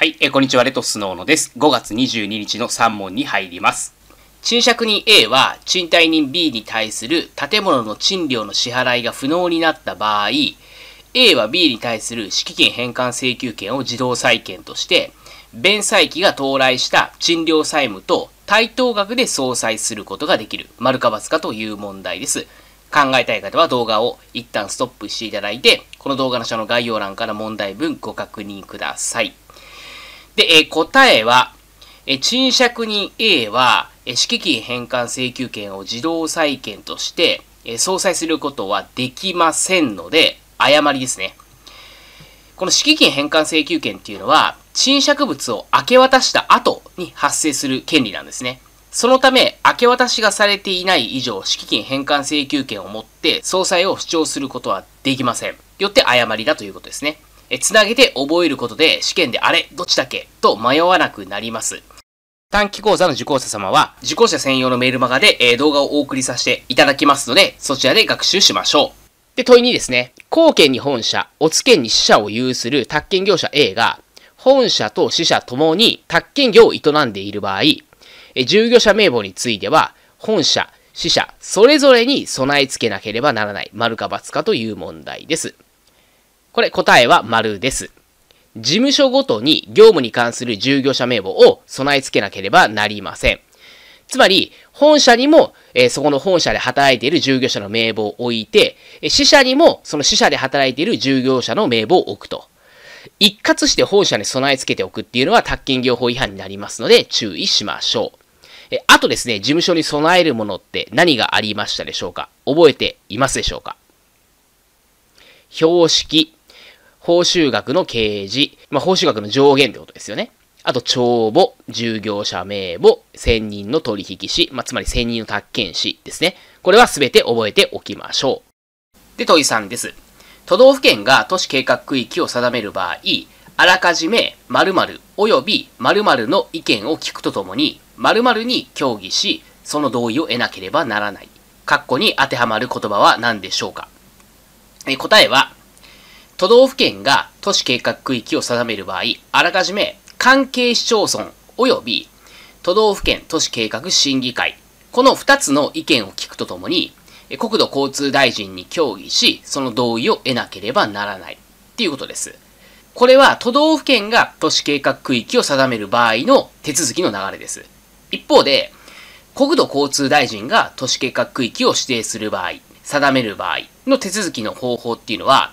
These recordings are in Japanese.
はい、えー、こんにちは、レトスノーノです。5月22日の3問に入ります。賃借人 A は賃貸人 B に対する建物の賃料の支払いが不能になった場合、A は B に対する敷金返還請求権を自動債権として、弁済期が到来した賃料債務と対等額で相殺することができる。丸か×かという問題です。考えたい方は動画を一旦ストップしていただいて、この動画の下の概要欄から問題文ご確認ください。で、え答えは、え賃借人 A は、え敷金返還請求権を自動債権として、え相殺することはできませんので、誤りですね。この敷金返還請求権っていうのは、賃借物を明け渡した後に発生する権利なんですね。そのため、明け渡しがされていない以上、敷金返還請求権を持って、総裁を主張することはできません。よって誤りだということですね。えつなげて覚えることで試験であれどっちだっけ？と迷わなくなります。短期講座の受講者様は、受講者専用のメールマガで、え動画をお送りさせていただきますので、そちらで学習しましょう。で、問いにですね、後県に本社、おつ県に支社を有する宅建業者 A が、本社と支社ともに宅建業を営んでいる場合、え従業者名簿については、本社、支社、それぞれに備え付けなければならない、丸か×かという問題です。これ答えは丸です。事務所ごとに業務に関する従業者名簿を備え付けなければなりません。つまり、本社にも、えー、そこの本社で働いている従業者の名簿を置いて、支社にもその支社で働いている従業者の名簿を置くと。一括して本社に備え付けておくっていうのは宅建業法違反になりますので注意しましょう。えあとですね、事務所に備えるものって何がありましたでしょうか？覚えていますでしょうか？標識、報酬額の掲示、まあ、報酬額の上限ってことですよね。あと、帳簿、従業者名簿、専任の取引士、まあ、つまり専任の宅建士ですね。これはすべて覚えておきましょう。で、問い3です。都道府県が都市計画区域を定める場合、あらかじめ〇〇及び〇〇の意見を聞くとともに、〇〇に協議し、その同意を得なければならない。括弧に当てはまる言葉は何でしょうか？え答えは、都道府県が都市計画区域を定める場合、あらかじめ関係市町村及び都道府県都市計画審議会、この2つの意見を聞くとともに、国土交通大臣に協議し、その同意を得なければならないっていうことです。これは都道府県が都市計画区域を定める場合の手続きの流れです。一方で、国土交通大臣が都市計画区域を指定する場合、定める場合の手続きの方法っていうのは、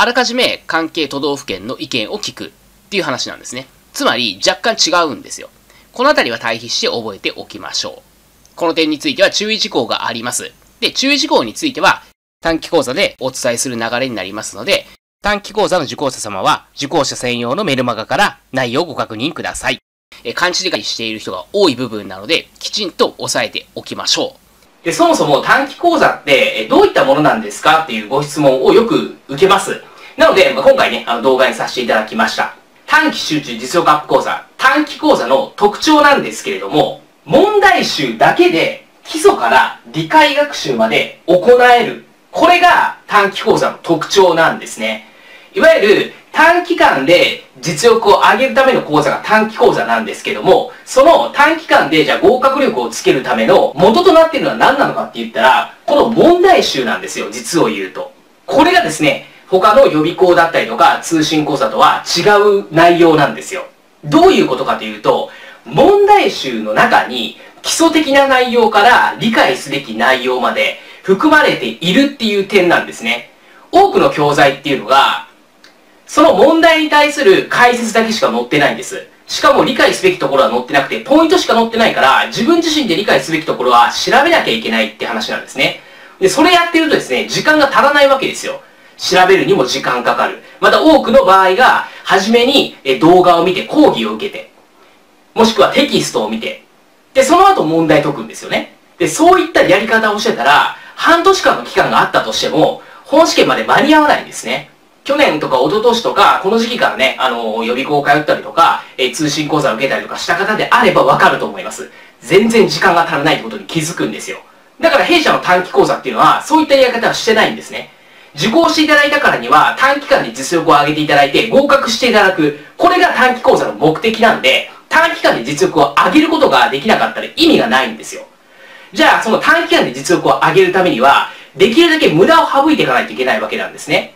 あらかじめ関係都道府県の意見を聞くっていう話なんですね。つまり若干違うんですよ。このあたりは対比して覚えておきましょう。この点については注意事項があります。で、注意事項については短期講座でお伝えする流れになりますので、短期講座の受講者様は受講者専用のメルマガから内容をご確認ください。え勘違いしている人が多い部分なので、きちんと押さえておきましょう。で、そもそも短期講座ってどういったものなんですかっていうご質問をよく受けます。なので、まあ、今回ね、あの動画にさせていただきました。短期集中実力アップ講座、短期講座の特徴なんですけれども、問題集だけで基礎から理解学習まで行える。これが短期講座の特徴なんですね。いわゆる短期間で実力を上げるための講座が短期講座なんですけども、その短期間でじゃあ合格力をつけるための元となっているのは何なのかって言ったら、この問題集なんですよ、実を言うと。これがですね、他の予備校だったりとか通信講座とは違う内容なんですよ。どういうことかというと、問題集の中に基礎的な内容から理解すべき内容まで含まれているっていう点なんですね。多くの教材っていうのが、その問題に対する解説だけしか載ってないんです。しかも理解すべきところは載ってなくて、ポイントしか載ってないから、自分自身で理解すべきところは調べなきゃいけないって話なんですね。で、それやってるとですね、時間が足らないわけですよ。調べるにも時間かかる。また多くの場合が、初めに動画を見て講義を受けて、もしくはテキストを見て、で、その後問題解くんですよね。で、そういったやり方をしてたら、半年間の期間があったとしても、本試験まで間に合わないんですね。去年とか一昨年とか、この時期からね、あの、予備校通ったりとか、え、通信講座を受けたりとかした方であればわかると思います。全然時間が足らないってことに気づくんですよ。だから弊社の短期講座っていうのは、そういったやり方はしてないんですね。受講していただいたからには短期間で実力を上げていただいて合格していただく。これが短期講座の目的なんで、短期間で実力を上げることができなかったら意味がないんですよ。じゃあ、その短期間で実力を上げるためには、できるだけ無駄を省いていかないといけないわけなんですね。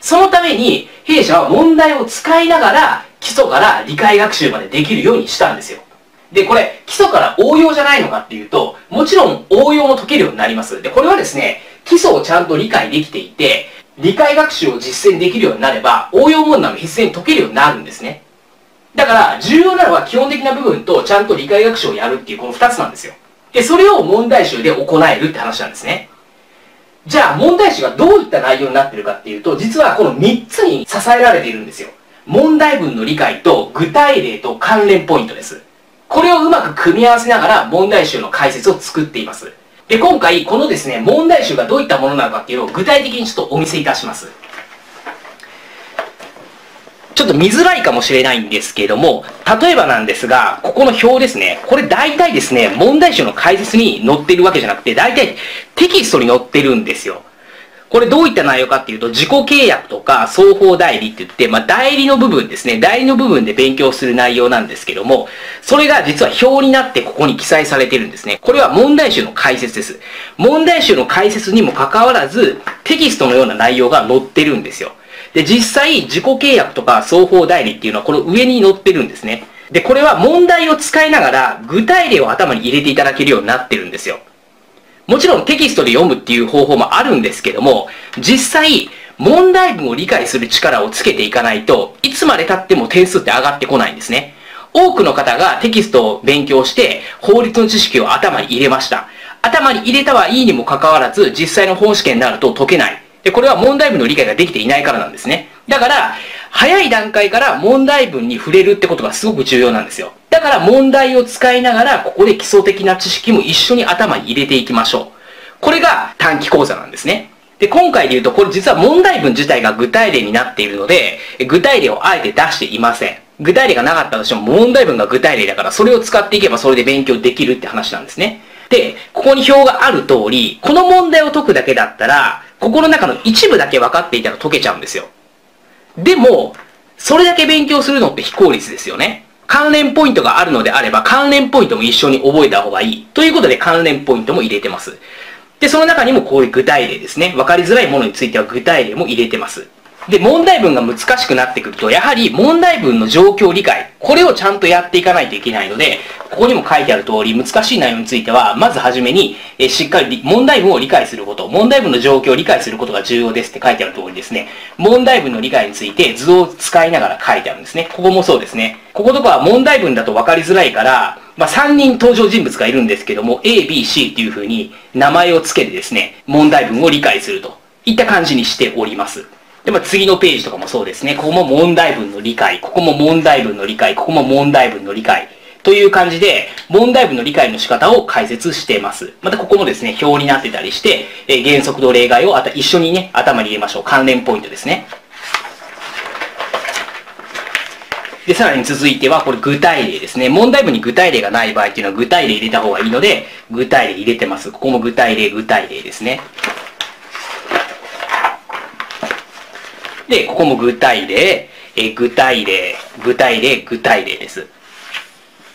そのために、弊社は問題を使いながら、基礎から理解学習までできるようにしたんですよ。で、これ、基礎から応用じゃないのかっていうと、もちろん応用も解けるようになります。で、これはですね、基礎をちゃんと理解できていて、理解学習を実践できるようになれば、応用問題も必須に解けるようになるんですね。だから、重要なのは基本的な部分とちゃんと理解学習をやるっていうこの二つなんですよ。で、それを問題集で行えるって話なんですね。じゃあ、問題集がどういった内容になってるかっていうと、実はこの3つに支えられているんですよ。問題文の理解と具体例と関連ポイントです。これをうまく組み合わせながら問題集の解説を作っています。で、今回このですね、問題集がどういったものなのかっていうのを具体的にちょっとお見せいたします。ちょっと見づらいかもしれないんですけれども、例えばなんですが、ここの表ですね。これ大体ですね、問題集の解説に載ってるわけじゃなくて、大体テキストに載ってるんですよ。これどういった内容かっていうと、自己契約とか双方代理って言って、まあ、代理の部分ですね。代理の部分で勉強する内容なんですけども、それが実は表になってここに記載されてるんですね。これは問題集の解説です。問題集の解説にもかかわらず、テキストのような内容が載ってるんですよ。で、実際、自己契約とか双方代理っていうのはこの上に載ってるんですね。で、これは問題を使いながら具体例を頭に入れていただけるようになってるんですよ。もちろんテキストで読むっていう方法もあるんですけども、実際、問題文を理解する力をつけていかないといつまで経っても点数って上がってこないんですね。多くの方がテキストを勉強して法律の知識を頭に入れました。頭に入れたはいいにもかかわらず、実際の本試験になると解けない。で、これは問題文の理解ができていないからなんですね。だから、早い段階から問題文に触れるってことがすごく重要なんですよ。だから問題を使いながら、ここで基礎的な知識も一緒に頭に入れていきましょう。これが短期講座なんですね。で、今回で言うと、これ実は問題文自体が具体例になっているので、具体例をあえて出していません。具体例がなかったとしても問題文が具体例だから、それを使っていけばそれで勉強できるって話なんですね。で、ここに表がある通り、この問題を解くだけだったら、ここの中の一部だけ分かっていたら解けちゃうんですよ。でも、それだけ勉強するのって非効率ですよね。関連ポイントがあるのであれば、関連ポイントも一緒に覚えた方がいい。ということで関連ポイントも入れてます。で、その中にもこういう具体例ですね。わかりづらいものについては具体例も入れてます。で、問題文が難しくなってくると、やはり問題文の状況理解、これをちゃんとやっていかないといけないので、ここにも書いてある通り、難しい内容については、まずはじめに、えしっかり問題文を理解すること、問題文の状況を理解することが重要ですって書いてある通りですね、問題文の理解について図を使いながら書いてあるんですね。ここもそうですね。こことかは問題文だと分かりづらいから、まあ、3人登場人物がいるんですけども、A、B、C っていう風に名前を付けてですね、問題文を理解するといった感じにしております。で、まあ、次のページとかもそうですね。ここも問題文の理解、ここも問題文の理解、ここも問題文の理解。という感じで、問題文の理解の仕方を解説しています。またここもですね、表になってたりして、えー、原則と例外をあた一緒にね、頭に入れましょう。関連ポイントですね。で、さらに続いては、これ具体例ですね。問題文に具体例がない場合っていうのは具体例入れた方がいいので、具体例入れてます。ここも具体例、具体例ですね。で、ここも具体例、え具体例、具体例、具体例です。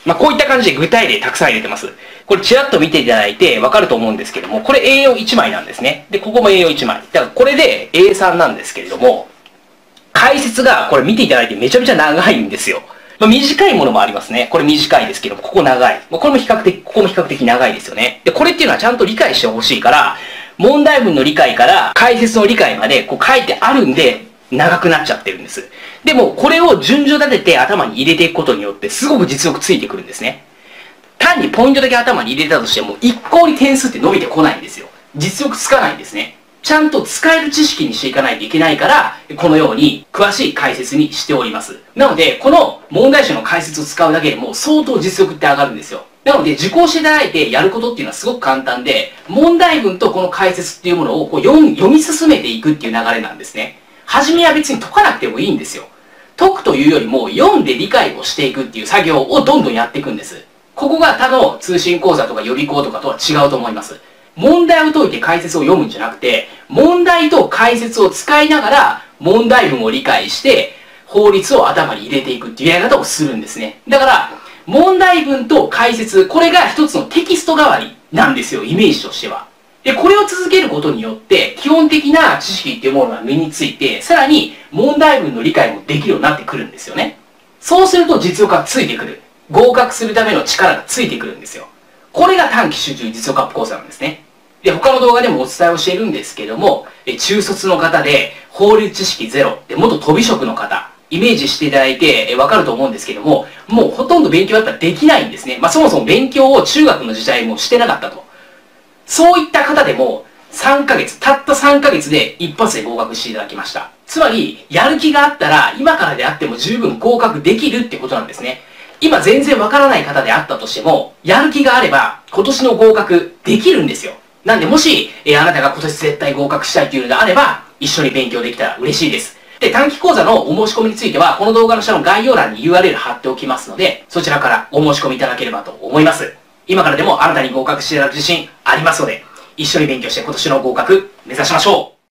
まあ、こういった感じで具体例たくさん入れてます。これちらっと見ていただいてわかると思うんですけども、これ A41 枚なんですね。で、ここも A41 枚。だからこれで A3 なんですけれども、解説がこれ見ていただいてめちゃめちゃ長いんですよ。まあ、短いものもありますね。これ短いですけども、ここ長い。これも比較的、ここも比較的長いですよね。で、これっていうのはちゃんと理解してほしいから、問題文の理解から解説の理解までこう書いてあるんで、長くなっちゃってるんです。でも、これを順序立てて頭に入れていくことによって、すごく実力ついてくるんですね。単にポイントだけ頭に入れたとしても、一向に点数って伸びてこないんですよ。実力つかないんですね。ちゃんと使える知識にしていかないといけないから、このように詳しい解説にしております。なので、この問題集の解説を使うだけでも相当実力って上がるんですよ。なので、受講していただいてやることっていうのはすごく簡単で、問題文とこの解説っていうものをこう読み進めていくっていう流れなんですね。初めは別に解かなくてもいいんですよ。解くというよりも読んで理解をしていくっていう作業をどんどんやっていくんです。ここが他の通信講座とか予備校とかとは違うと思います。問題を解いて解説を読むんじゃなくて、問題と解説を使いながら問題文を理解して法律を頭に入れていくっていうやり方をするんですね。だから、問題文と解説、これが一つのテキスト代わりなんですよ、イメージとしては。で、これを続けることによって、基本的な知識っていうものが身について、さらに問題文の理解もできるようになってくるんですよね。そうすると実力がついてくる。合格するための力がついてくるんですよ。これが短期集中実力アップ講座なんですね。で、他の動画でもお伝えをしているんですけども、え中卒の方で法律知識ゼロで元飛び職の方、イメージしていただいてえわかると思うんですけども、もうほとんど勉強だったらできないんですね。まあそもそも勉強を中学の時代もしてなかったと。そういった方でも3ヶ月、たった3ヶ月で一発で合格していただきました。つまり、やる気があったら今からであっても十分合格できるってことなんですね。今全然わからない方であったとしても、やる気があれば今年の合格できるんですよ。なんでもし、えー、あなたが今年絶対合格したいというのであれば、一緒に勉強できたら嬉しいです。で、短期講座のお申し込みについては、この動画の下の概要欄に URL 貼っておきますので、そちらからお申し込みいただければと思います。今からでも新たに合格していただく自信ありますので、一緒に勉強して今年の合格目指しましょう。